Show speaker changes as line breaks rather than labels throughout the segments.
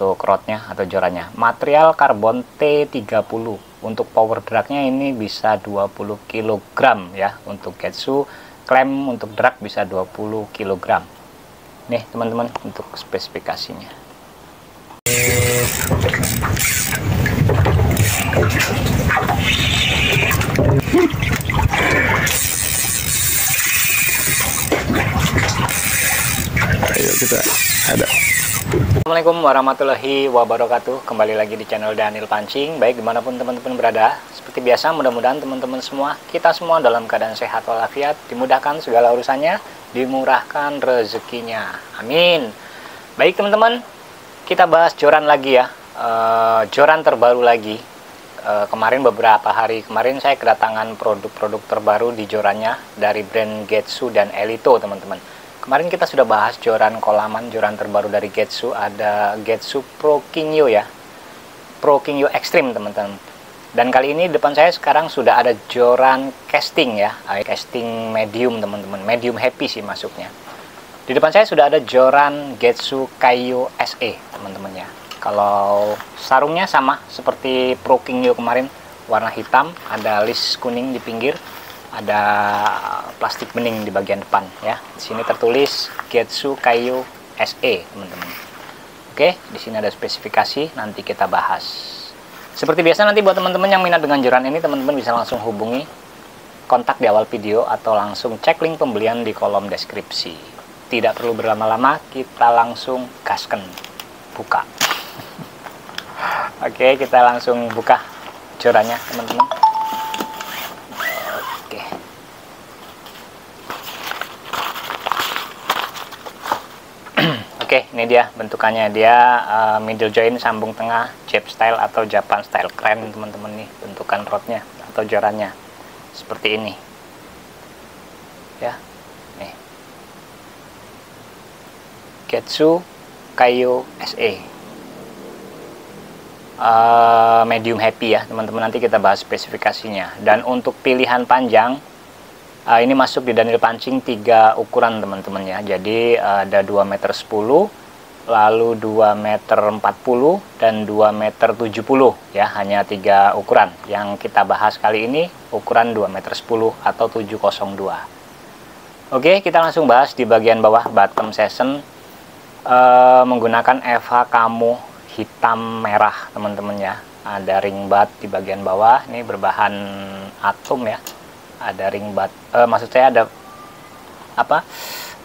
untuk rodnya atau jorannya. Material karbon T30 untuk power dragnya ini bisa 20 kg ya. Untuk Getsu klem untuk drag bisa 20 kg nih teman-teman untuk spesifikasinya.
Ayo kita ada
Assalamualaikum warahmatullahi wabarakatuh. Kembali lagi di channel Daniel Pancing. Baik di mana pun teman-teman berada Seperti biasa mudah-mudahan teman-teman semua Kita semua dalam keadaan sehat walafiat Dimudahkan segala urusannya Dimurahkan rezekinya. Amin. Baik teman-teman Kita bahas joran lagi ya. Uh, Joran terbaru lagi. Uh, Kemarin beberapa hari kemarin Saya kedatangan produk-produk terbaru di jorannya Dari brand Getsu dan Elito teman-teman Kemarin kita sudah bahas joran kolaman, joran terbaru dari Getsu, ada Getsu Pro Kingyo ya. Pro Kingyo Extreme teman-teman. Dan kali ini depan saya sekarang sudah ada joran casting ya, casting medium teman-teman, medium happy sih masuknya. Di depan saya sudah ada joran Getsu Kaio SE teman-teman ya. Kalau sarungnya sama seperti Pro Kingyo kemarin, warna hitam, ada list kuning di pinggir, ada plastik bening di bagian depan ya. Di sini tertulis Getsu Kayu SE, teman-teman. Oke, di sini ada spesifikasi, nanti kita bahas. Seperti biasa nanti buat teman-teman yang minat dengan joran ini, teman-teman bisa langsung hubungi kontak di awal video atau langsung cek link pembelian di kolom deskripsi. Tidak perlu berlama-lama, kita langsung gasken buka. Oke, kita langsung buka jorannya, teman-teman. Oke, ini dia bentukannya. Dia uh, middle joint sambung tengah, Jap style atau Japan style. Keren teman-teman nih bentukan rodnya atau jorannya. Seperti ini. Ya. Nih. Getsu Kayu SE. Uh, medium happy ya, teman-teman. Nanti kita bahas spesifikasinya. Dan untuk pilihan panjang uh, ini masuk di Daniel pancing tiga ukuran teman-teman ya. Jadi uh, ada 2 meter 10 lalu 2 meter 40 dan 2 meter 70 ya. Hanya tiga ukuran. Yang kita bahas kali ini ukuran 2 meter 10 atau 702 oke kita langsung bahas di bagian bawah bottom session uh, menggunakan Eva Kamu hitam merah teman-teman ya. Ada ring bat di bagian bawah. Ini berbahan atom ya ada ring bat uh, maksud saya ada apa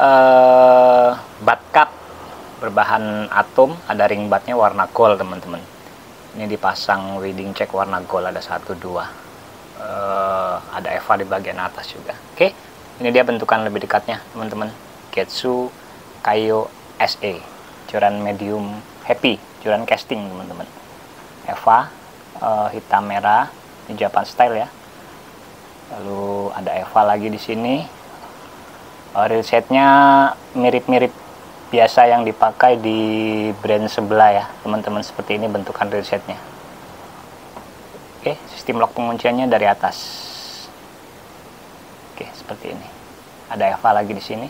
uh, bat cup berbahan atom ada ring batnya warna gold teman-teman. Ini dipasang reading check warna gold ada satu dua. Uh, ada Eva di bagian atas juga. Oke okay. ini dia bentukan lebih dekatnya teman-teman. Getsu Kayo SE joran medium happy joran casting teman-teman. Eva uh, hitam merah ini Japan style ya lalu ada Eva lagi di sini. Uh, real setnya mirip-mirip biasa yang dipakai di brand sebelah ya. Teman-teman seperti ini bentukan real setnya oke sistem lock pengunciannya dari atas. Oke seperti ini. Ada Eva lagi di sini.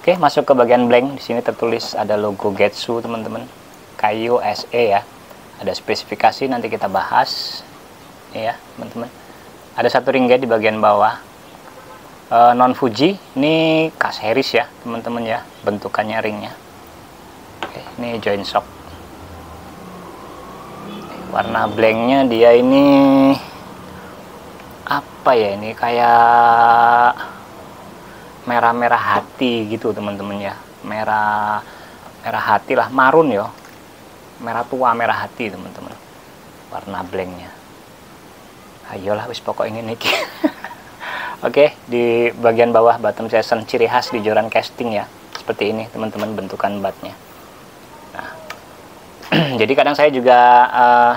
Oke masuk ke bagian blank. Di sini tertulis ada logo Getsu teman-teman. Kayu SE ya. Ada spesifikasi nanti kita bahas ya teman-teman. Ada satu ring di bagian bawah. E, non Fuji ini kas Harris ya teman-teman ya bentukannya ringnya. Oke, ini joint shock. Warna blanknya dia ini apa ya ini kayak merah-merah hati gitu teman-teman ya. Merah merah hati lah marun ya merah tua merah hati teman-teman. Warna blanknya ayolah wis pokok ini niki oke di bagian bawah bottom section ciri khas di joran casting ya. Seperti ini teman-teman bentukan batnya. Nah. Jadi kadang saya juga uh,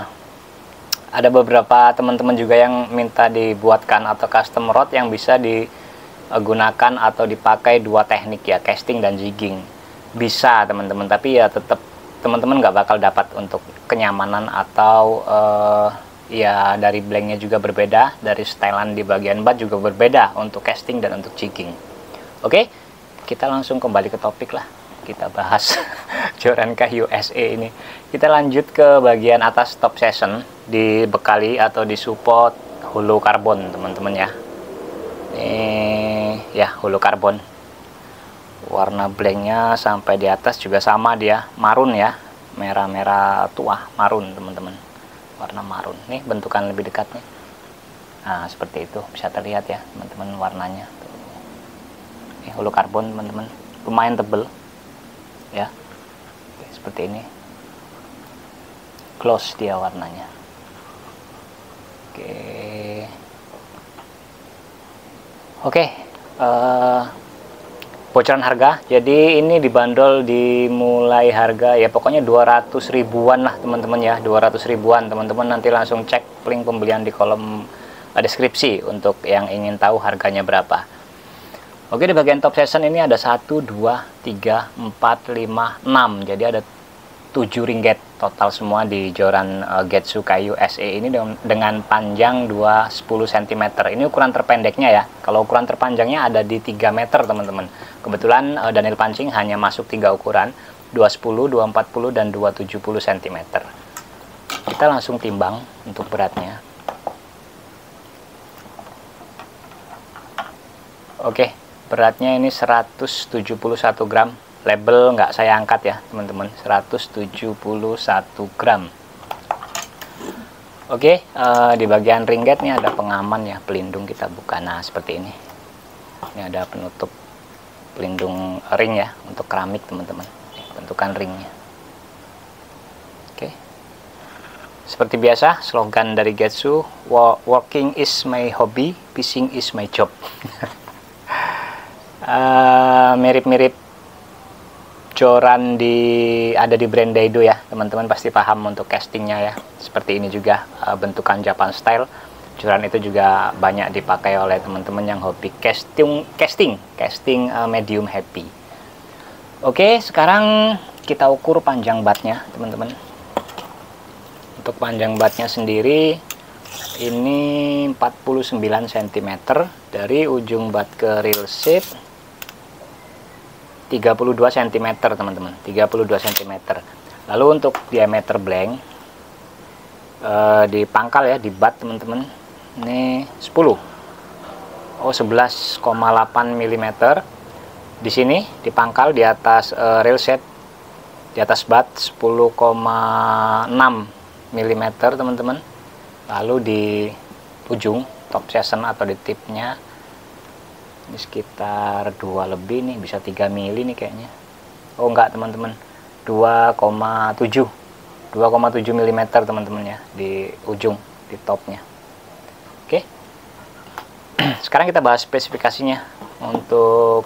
ada beberapa teman-teman juga yang minta dibuatkan atau custom rod yang bisa digunakan atau dipakai dua teknik ya casting dan jigging. Bisa teman-teman tapi ya tetap teman-teman nggak bakal dapat untuk kenyamanan atau uh, ya dari blanknya juga berbeda dari stylean di bagian bat juga berbeda untuk casting dan untuk jigging. Oke kita langsung kembali ke topik lah. Kita bahas joran kayu SE ini. Kita lanjut ke bagian atas top session dibekali atau disupport hulu karbon teman-teman ya. Ini ya hulu karbon. Warna blanknya sampai di atas juga sama dia. Marun ya. Merah-merah tua marun teman-teman warna marun. Nih bentukan lebih dekatnya nah seperti itu. Bisa terlihat ya teman-teman warnanya. Ini hulu karbon teman-teman. Lumayan tebel ya. Oke, seperti ini. Close dia warnanya. Oke. Oke uh, bocoran harga. Jadi ini dibandol dimulai harga ya pokoknya 200 ribuan lah teman-teman ya. 200 ribuan. Teman-teman nanti langsung cek link pembelian di kolom deskripsi untuk yang ingin tahu harganya berapa. Oke di bagian top session ini ada 1, 2, 3, 4, 5, 6 jadi ada 7 ringgit total semua di joran uh, Getsu kayu SE ini dengan, dengan panjang 2 10 cm ini ukuran terpendeknya ya. Kalau ukuran terpanjangnya ada di 3 meter teman-teman. Kebetulan uh, Daniel pancing hanya masuk 3 ukuran 210, 240 dan 270 cm kita langsung timbang untuk beratnya. Oke beratnya ini 171 gram label nggak saya angkat ya teman-teman. 171 gram. Oke uh, di bagian ringget nih ada pengaman ya pelindung kita buka. Nah seperti ini. Ini ada penutup pelindung ring ya untuk keramik teman-teman. Bentukan ringnya. Oke. Seperti biasa slogan dari Getsu walking is my hobby fishing is my job. Eh, mirip-mirip uh, coran di ada di brand Daido ya. Teman-teman pasti paham untuk castingnya ya. Seperti ini juga uh, bentukan Japan style. Coran itu juga banyak dipakai oleh teman-teman yang hobi casting casting casting uh, medium happy. Oke sekarang kita ukur panjang batnya teman-teman. Untuk panjang batnya sendiri ini 49 cm dari ujung bat ke real shape 32 cm teman-teman. 32 cm lalu untuk diameter blank eh, di pangkal ya di bat teman-teman ini 10 oh 11,8 mm di sini di pangkal di atas eh, rail set di atas bat 10,6 mm teman-teman. Lalu di ujung top season atau di tipnya ini sekitar dua lebih nih bisa 3 mili nih kayaknya. Oh enggak teman-teman. 2,7 2,7 mm teman-teman ya di ujung di topnya. Oke. Sekarang kita bahas spesifikasinya. Untuk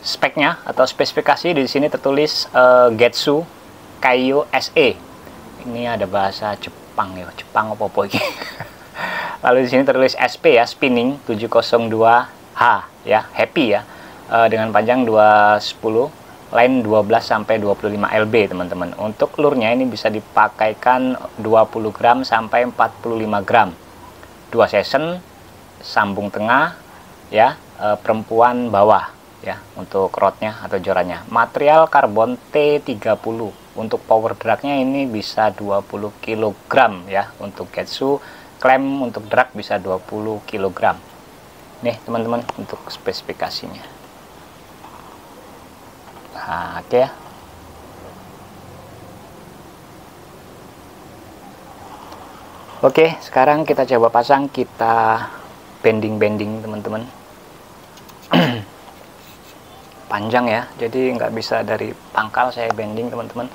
speknya atau spesifikasi di sini tertulis uh, Getsu Kaio SE ini ada bahasa Jepang ya. Jepang apa apa ini Lalu di sini tertulis SP ya, spinning 702H ya, happy ya. E, dengan panjang 210, line 12 sampai 25 lb teman-teman. Untuk lurnya ini bisa dipakaikan 20 gram sampai 45 gram. Dua session, sambung tengah ya, e, perempuan bawah ya untuk rodnya atau jorannya. Material karbon T30 untuk power dragnya ini bisa 20 kg ya untuk Getsu klem untuk drag bisa 20 kg nih teman-teman untuk spesifikasinya. Nah oke okay ya. Oke sekarang kita coba pasang kita bending-bending teman-teman. Panjang ya jadi nggak bisa dari pangkal saya bending teman-teman.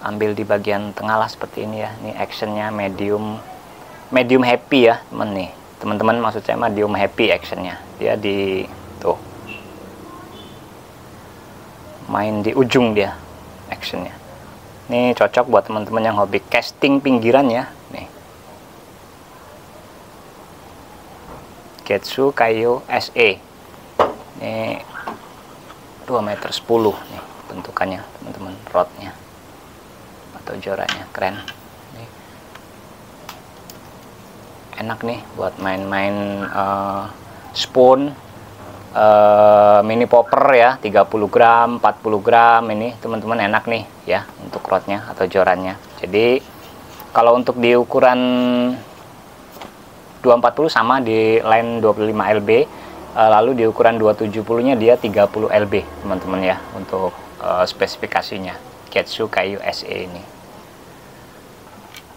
Ambil di bagian tengah lah seperti ini ya. Ini actionnya medium medium happy ya teman nih. Teman-teman maksud saya medium happy actionnya. Dia di tuh. Main di ujung dia actionnya. Ini cocok buat teman-teman yang hobi casting pinggiran ya nih. Getsu Kayo SE ini 2 meter 10 nih bentukannya teman-teman rodnya atau joranya keren enak nih buat main-main uh, spoon uh, mini popper ya 30 gram 40 gram ini teman-teman enak nih ya untuk rodnya atau jorannya. Jadi kalau untuk di ukuran 240 sama di line 25 lb uh, lalu di ukuran 270 nya dia 30 lb teman-teman ya untuk uh, spesifikasinya. Getsu kayu SE ini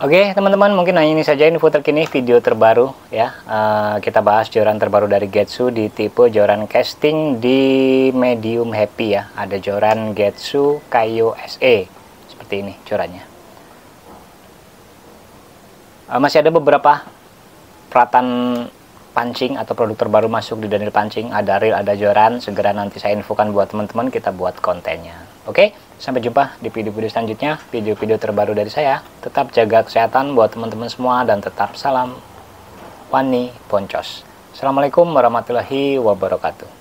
Oke teman-teman mungkin hanya ini saja info terkini video terbaru ya. Uh, kita bahas joran terbaru dari Getsu di tipe joran casting di medium happy ya. Ada joran Getsu Kayo SE seperti ini jorannya. Uh, masih ada beberapa peratan pancing atau produk terbaru masuk di Daniel Pancing. Ada reel ada joran. Segera nanti saya infokan buat teman-teman kita buat kontennya Oke, sampai jumpa di video-video selanjutnya, video-video terbaru dari saya. Tetap jaga kesehatan buat teman-teman semua dan tetap salam Wani Poncos. Assalamualaikum warahmatullahi wabarakatuh.